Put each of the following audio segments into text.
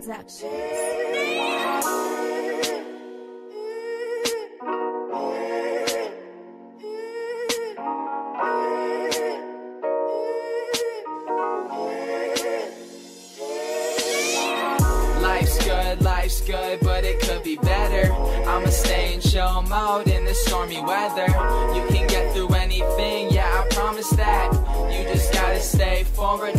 Life's good, life's good, but it could be better. I'ma stay in chill mode in the stormy weather. You can get through anything, yeah, I promise that. You just gotta stay forward,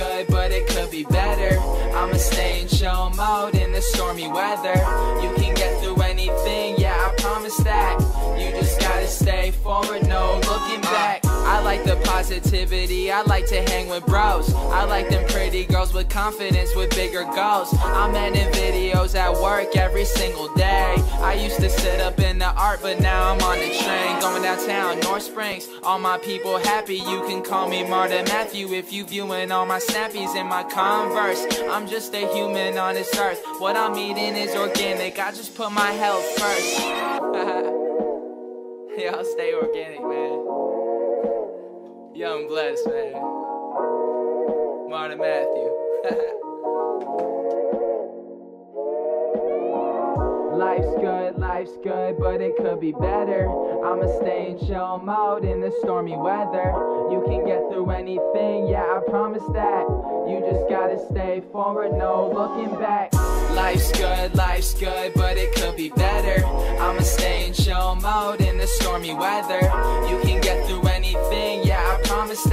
good, but it could be better. I'ma stay in chill mode in the stormy weather. You can get through anything, yeah, I promise that. You just gotta stay forward, positivity, I like to hang with bros. I like them pretty girls with confidence, with bigger goals. I'm editing videos at work every single day. I used to sit up in the art, but now I'm on the train. Going downtown, North Springs. All my people happy, you can call me Martin Matthew if you viewing all my snappies in my Converse. I'm just a human on this earth. What I'm eating is organic, I just put my health first. Y'all stay organic, man. Young blessed, man. Martin Matthew. Life's good, life's good, but it could be better. I'ma stay in chill mode in the stormy weather. You can get through anything, yeah, I promise that. You just gotta stay forward, no looking back. Life's good, life's good, but it could be better. I'ma stay in chill mode in the stormy weather. You can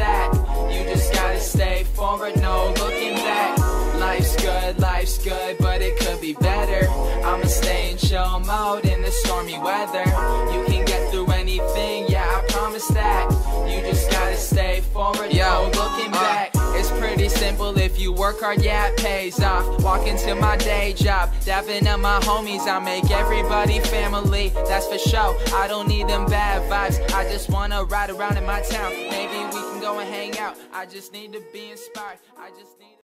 that. You just gotta stay forward, no looking back. Life's good, life's good, but it could be better. I'ma stay in chill mode in the stormy weather. You can work hard, yeah, it pays off. Walk into my day job, dapping up my homies. I make everybody family, that's for sure. I don't need them bad vibes, I just wanna ride around in my town. Maybe we can go and hang out. I just need to be inspired. I just need.